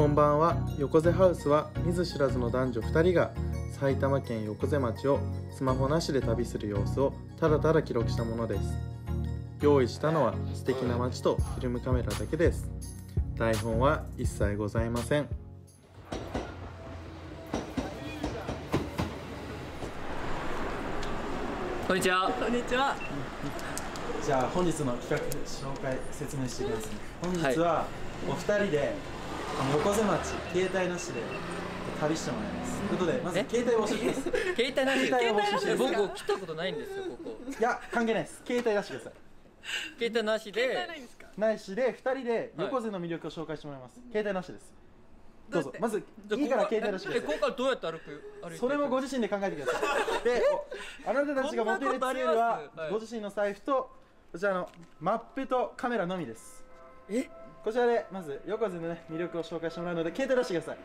こんばんは。横瀬ハウスは見ず知らずの男女2人が埼玉県横瀬町をスマホなしで旅する様子をただただ記録したものです。用意したのは素敵な街とフィルムカメラだけです。台本は一切ございません。こんにちは。こんにちは。じゃあ本日の企画紹介説明していきますね。本日はお二人であの横瀬町携帯なしで旅してもらいます。ということでまずえ？携帯を募集します携帯なし。携帯を募集しえます僕来たことないんですよここ。いや関係ないです。携帯出してください。携帯なしで。ないんですか？ないしで二人で横瀬の魅力を紹介してもらいます、携帯なしです。どうぞ。まずじゃあいいから携帯出してえくださいここからどうやって歩く歩いてそれもご自身で考えてください。でおあなたたちが持っているツールはこんなことあります。はい。ご自身の財布とこちらのマップとカメラのみです。え？こちらでまず横瀬のね魅力を紹介してもらうので携帯出してください。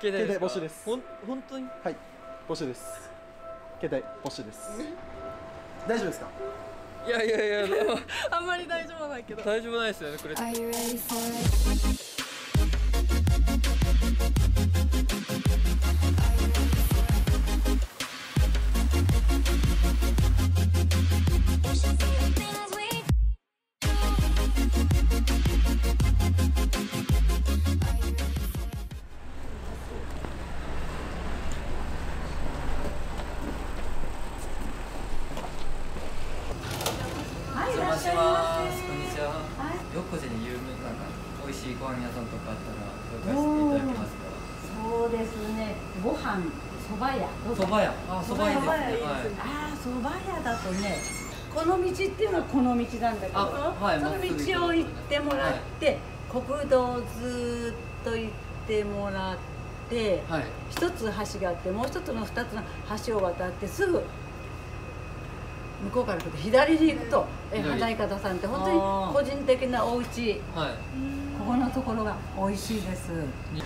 携帯携帯募集です。ほん本当に？はい。募集です。携帯募集です。大丈夫ですか？いやいやいや あんまり大丈夫ないけど。大丈夫ないですよねこれ。お邪魔します。こんにちは。横瀬に有名な美味しいご飯屋さんとかあったら紹介していただけますか？そうですね。ご飯、蕎麦屋。蕎麦屋。あ蕎麦屋ですね。はい。ああ、蕎麦屋だとね。この道っていうのはこの道なんだけど、あはいその道を行ってもらって、国道をずーっと行ってもらって、はい。一つ橋があってもう一つの二つの橋を渡ってすぐ向こうから来ると左に行くと花井方さんって本当に個人的なお家。はい。ここのところが美味しいです。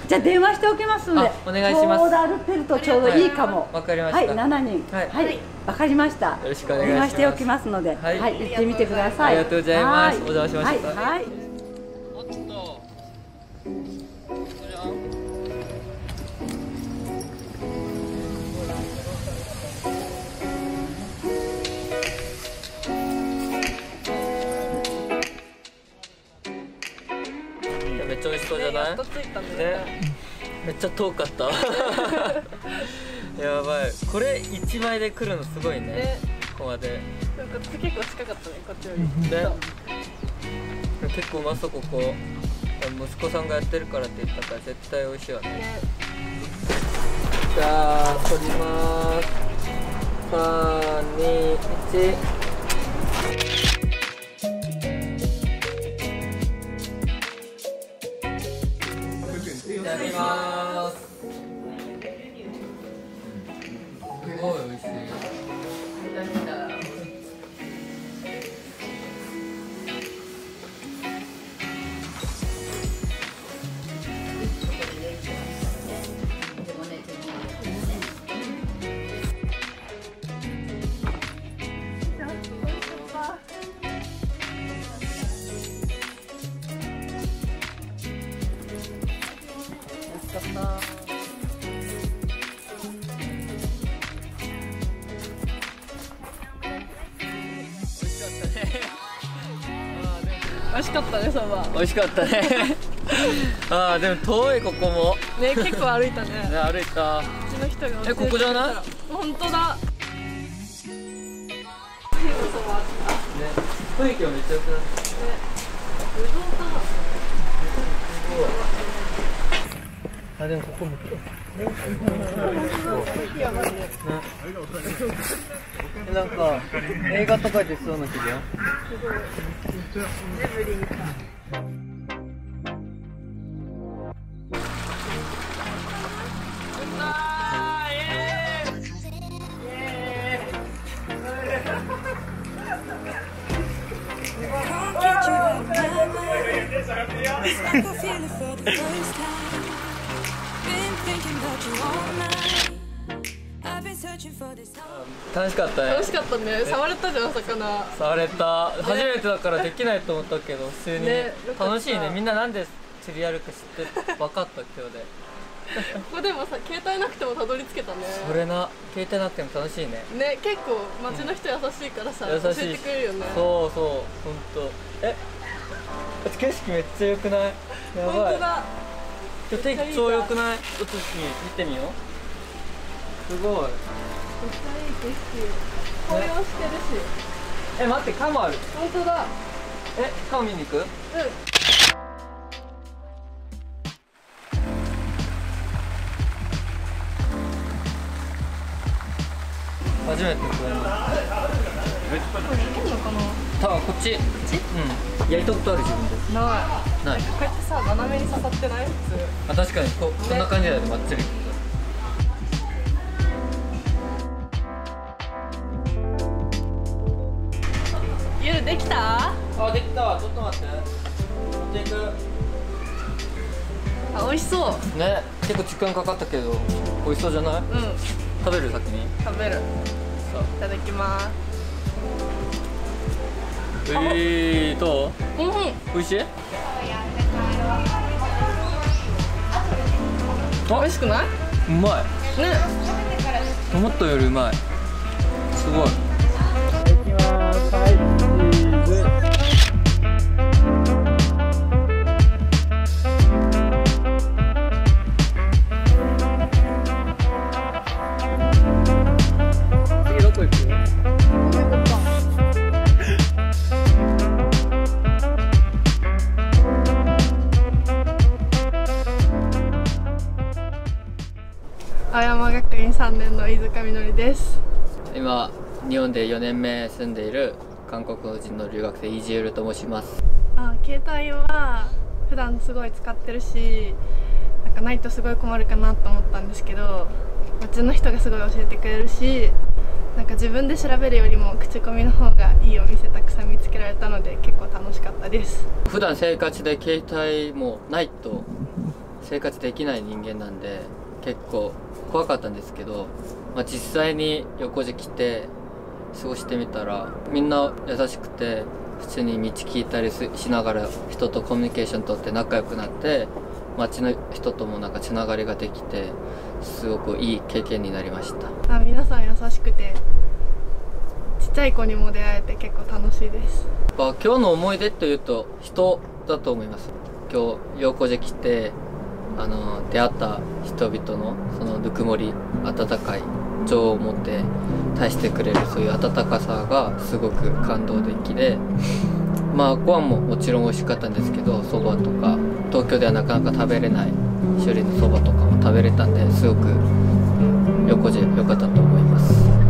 じゃあ電話しておきますので、あお願いします。ちょうど歩ってるとちょうどい。いかも。わかりました。はい、七人。はい。はい、わかりました。よろしくお願いします。電話しておきますので、ははいい、行ってみてください。ありがとうございます。はお邪魔しました。はい、そうじゃない？ねね。めっちゃ遠かった やばい。これ1枚で来るのすごいね。ね、ここまで。なんか結構近かったね、こっちより。ね。結構うまそうここ息子さんがやってるからって言ったから絶対美味しいわね。ね、じゃあ取ります。321しかった。美味しかったね。そば。美味しかったね。ああでも遠いここも。ね、結構歩いたね。ね歩いた。うちの人が。えここじゃない？本当だ。ね雰囲気はめっちゃ。良くなったすごいあでもここもえなんか映画とかでそうな気だよ楽しかったね。楽しかったね。触れたじゃん、魚。触れた。初めてだからできないと思ったけど普通に。ね楽しいね。みんななんで釣シリアルか知って分かった今日で。ここでもさ携帯なくてもたどり着けたね。それな。携帯なくても楽しいね。ね結構街の人優しいからさ、優しい。教えてくれるよね。そうそう本当え景色めっちゃ良くない？やばい。本当だ。今日天気超良くない？ちょっと見てみよう。すごい景色。紅葉してるし。え待ってカモある。本当だ。えカモ見に行く？うん。初めてこれこれいけんのかな？多分こっち。うん。やりたことある自分で。ない。ない。こうやってさ斜めに刺さってない？普通。あ確かに。ここんな感じだよねまっちり夜できた？あできた。わちょっと待って。持っていく。あ美味しそう。ね。結構時間かかったけど美味しそうじゃない？うん。食べる先に？食べる。いただきます。えー、どう？うん美味しい？美味しくない？うまい。ね。思ったよりうまい。すごい青山学院3年の飯塚みのりです。今日本で4年目住んでいる韓国人の留学生イジュールと申します。あ携帯は普段すごい使ってるしなんかないとすごい困るかなと思ったんですけど街の人がすごい教えてくれるしなんか自分で調べるよりも口コミの方がいいお店たくさん見つけられたので結構楽しかったです。普段生活で携帯もないと生活できない人間なんで結構怖かったんですけど、まあ、実際に横地来て過ごしてみたらみんな優しくて普通に道聞いたりすしながら人とコミュニケーション取って仲良くなって街の人ともなんかつながりができてすごくいい経験になりました。あ皆さん優しくてちっちゃい子にも出会えて結構楽しいです。今日の思い出というと人だと思います。今日横地来てあの出会った人々のそのぬくもり温かい情を持って対してくれるそういう温かさがすごく感動的でまあご飯ももちろん美味しかったんですけどそばとか東京ではなかなか食べれない種類のそばとかも食べれたんですごく横地良かったと思います。